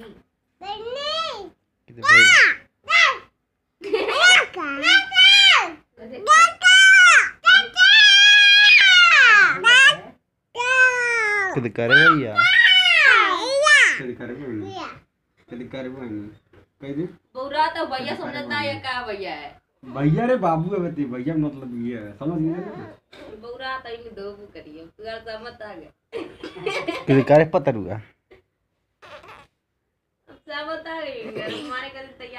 नहीं बुरा तो भैया समझता है का भैया है? भैया रे बाबू है बती। भैया मतलब ये है। समझ गए ना? बुरा तो इन दो करिए तू समझ आ गया किते करे पतरुआ। आ गई हमारे घर तैयार